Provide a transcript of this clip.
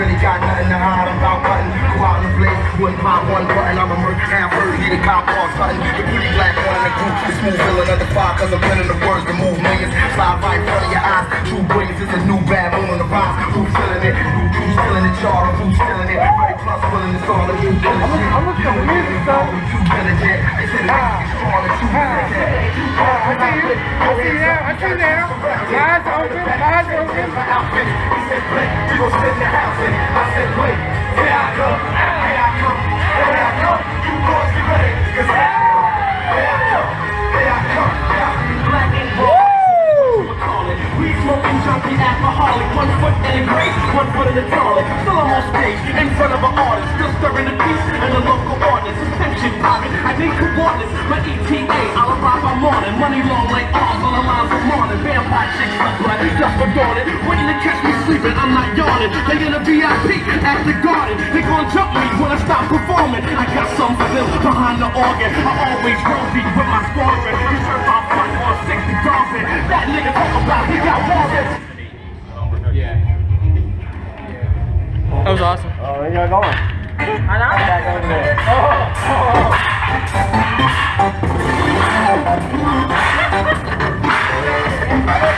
really got nothing to hide, I'm about button. Go out and play, wouldn't pop one button. I'm a murder half hurt, hit a cop or something. The pretty black one in the group, the smooth fill another five, cause I'm pinning the words to move millions. Slide right in front of your eyes. True brilliance is a new bad moon on the rise. Who's feeling it? Who, who's feeling it? Charlie, who's feeling it? Ready plus willing to solve it. You diligent. I'm gonna come with you, son. You diligent. They said it Eyes open. Eyes open. we gon' send the. I said, wait, here I come, here I come, here I come. You boys get ready, cause I come, here here I come. Black and it. We smoking junkie alcoholic. One foot in the grave, one foot in the toilet. Still I'm on stage in front of an artist. Still stirring the peace and the local Money long like arms on the line for morning. Vampire chicks up blood, just for dawn. Waiting to catch me sleeping, I'm not yawning. They in a VIP at the garden. They gon' jump me when I stop performing. I got some for them behind the organ. I always roll deep with my squadron. You serve my front on 60 dolphin. That nigga talk about he got warrants. That was awesome. Oh, where you going? I know. Back over there. Thank Ha ha ha!